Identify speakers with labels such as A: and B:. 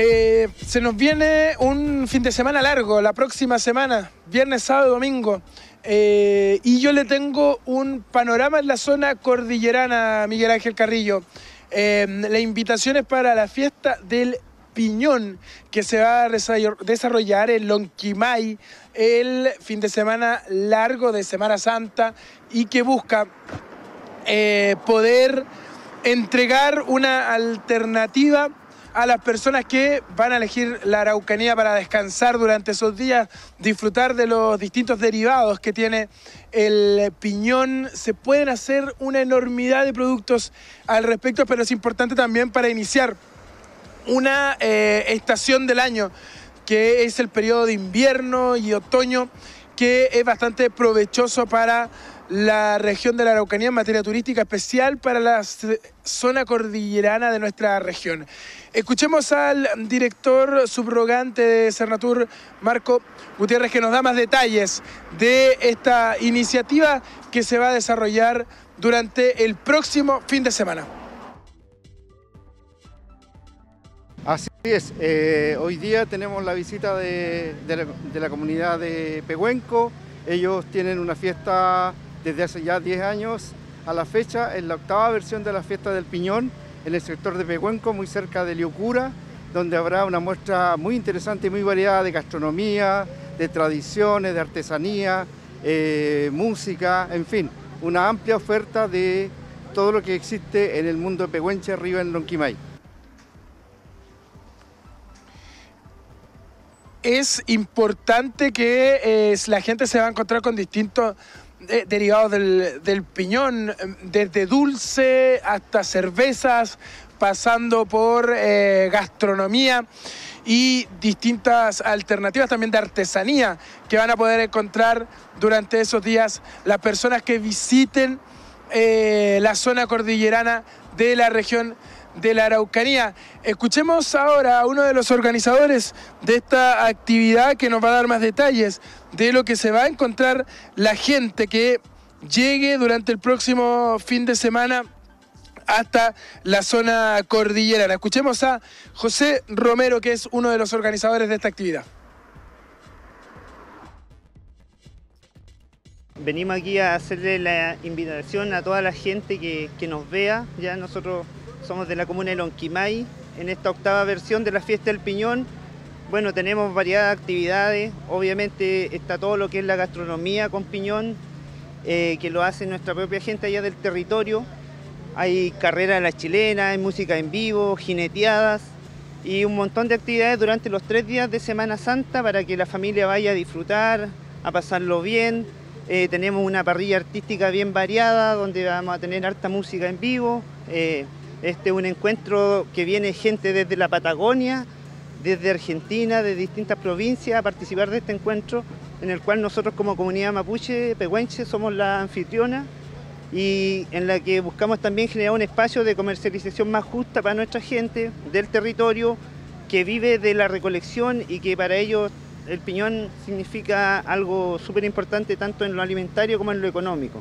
A: Eh, se nos viene un fin de semana largo, la próxima semana, viernes, sábado, domingo. Eh, y yo le tengo un panorama en la zona cordillerana, Miguel Ángel Carrillo. Eh, la invitación es para la fiesta del Piñón, que se va a desarrollar en Lonquimay el fin de semana largo de Semana Santa y que busca poder entregar una alternativa a las personas que van a elegir la Araucanía para descansar durante esos días, disfrutar de los distintos derivados que tiene el piñón. Se pueden hacer una enormidad de productos al respecto, pero es importante también para iniciar una eh, estación del año, que es el periodo de invierno y otoño, que es bastante provechoso para la región de la Araucanía en materia turística, especial para la zona cordillerana de nuestra región. Escuchemos al director subrogante de Cernatur, Marco Gutiérrez, que nos da más detalles de esta iniciativa que se va a desarrollar durante el próximo fin de semana.
B: Así es, eh, hoy día tenemos la visita de, la, comunidad de Pehuenco. Ellos tienen una fiesta desde hace ya 10 años a la fecha, en la octava versión de la fiesta del Piñón, en el sector de Pehuenco, muy cerca de Liocura, donde habrá una muestra muy interesante y muy variada de gastronomía, de tradiciones, de artesanía, eh, música, en fin, una amplia oferta de todo lo que existe en el mundo de Pehuenche arriba en Lonquimay.
A: Es importante que eh, la gente se va a encontrar con distintos derivados del, piñón, desde dulce hasta cervezas, pasando por eh, gastronomía y distintas alternativas también de artesanía que van a poder encontrar durante esos días las personas que visiten eh, la zona cordillerana de la región de la Araucanía. Escuchemos ahora a uno de los organizadores de esta actividad que nos va a dar más detalles de lo que se va a encontrar la gente que llegue durante el próximo fin de semana hasta la zona cordillerana. Escuchemos a José Romero, que es uno de los organizadores de esta actividad.
C: Venimos aquí a hacerle la invitación a toda la gente que, que nos vea. Ya nosotros somos de la comuna de Lonquimay, en esta octava versión de la Fiesta del Piñón. Bueno, tenemos variadas actividades, obviamente está todo lo que es la gastronomía con piñón, eh, que lo hace nuestra propia gente allá del territorio. Hay carrera a la chilena, hay música en vivo, jineteadas y un montón de actividades durante los tres días de Semana Santa para que la familia vaya a disfrutar, a pasarlo bien. Eh, tenemos una parrilla artística bien variada donde vamos a tener harta música en vivo. Eh, este es un encuentro que viene gente desde la Patagonia, desde Argentina, de distintas provincias a participar de este encuentro, en el cual nosotros como comunidad mapuche, pehuenche, somos la anfitriona y en la que buscamos también generar un espacio de comercialización más justa para nuestra gente del territorio que vive de la recolección y que para ellos el piñón significa algo súper importante tanto en lo alimentario como en lo económico.